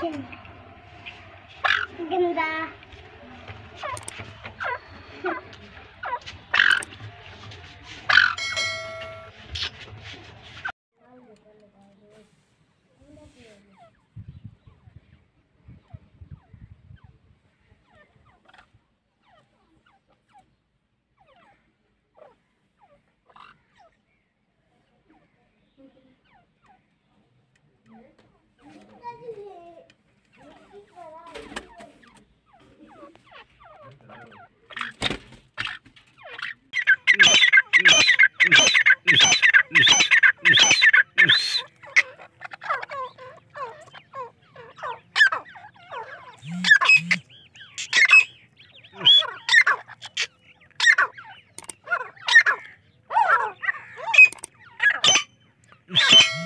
Ganda.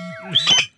Mm-hmm.